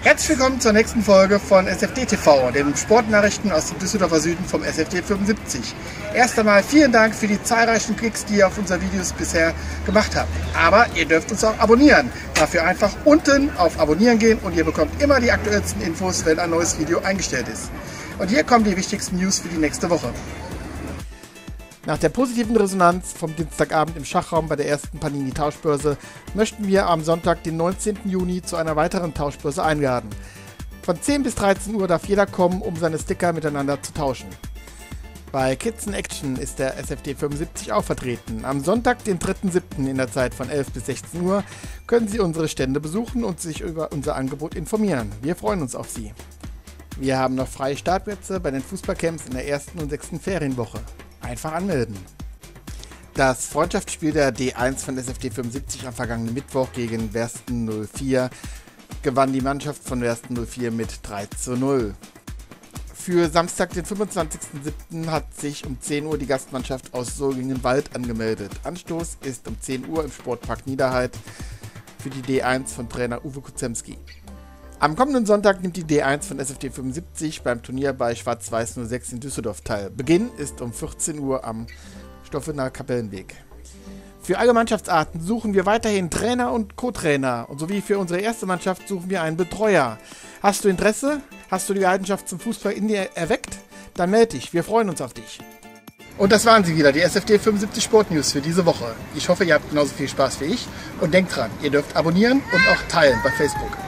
Herzlich willkommen zur nächsten Folge von SFD TV, den Sportnachrichten aus dem Düsseldorfer Süden vom SFD 75. Erst einmal vielen Dank für die zahlreichen Klicks, die ihr auf unsere Videos bisher gemacht habt. Aber ihr dürft uns auch abonnieren. Dafür einfach unten auf Abonnieren gehen und ihr bekommt immer die aktuellsten Infos, wenn ein neues Video eingestellt ist. Und hier kommen die wichtigsten News für die nächste Woche. Nach der positiven Resonanz vom Dienstagabend im Schachraum bei der ersten Panini-Tauschbörse möchten wir am Sonntag, den 19. Juni, zu einer weiteren Tauschbörse einladen. Von 10 bis 13 Uhr darf jeder kommen, um seine Sticker miteinander zu tauschen. Bei Kids in Action ist der SFD 75 auch vertreten. Am Sonntag, den 3.7. in der Zeit von 11 bis 16 Uhr, können Sie unsere Stände besuchen und sich über unser Angebot informieren. Wir freuen uns auf Sie. Wir haben noch freie Startplätze bei den Fußballcamps in der ersten und sechsten Ferienwoche. Einfach anmelden. Das Freundschaftsspiel der D1 von SFD 75 am vergangenen Mittwoch gegen Wersten 04 gewann die Mannschaft von Wersten 04 mit 3 zu 0. Für Samstag, den 25.07. hat sich um 10 Uhr die Gastmannschaft aus Solingen-Wald angemeldet. Anstoß ist um 10 Uhr im Sportpark Niederheit für die D1 von Trainer Uwe Kuzemski. Am kommenden Sonntag nimmt die D1 von SFD 75 beim Turnier bei Schwarz-Weiß 06 in Düsseldorf teil. Beginn ist um 14 Uhr am Stoffener Kapellenweg. Für alle Mannschaftsarten suchen wir weiterhin Trainer und Co-Trainer und sowie für unsere erste Mannschaft suchen wir einen Betreuer. Hast du Interesse? Hast du die Leidenschaft zum Fußball in dir erweckt? Dann melde dich, wir freuen uns auf dich. Und das waren sie wieder, die SFD 75 Sport News für diese Woche. Ich hoffe, ihr habt genauso viel Spaß wie ich und denkt dran, ihr dürft abonnieren und auch teilen bei Facebook.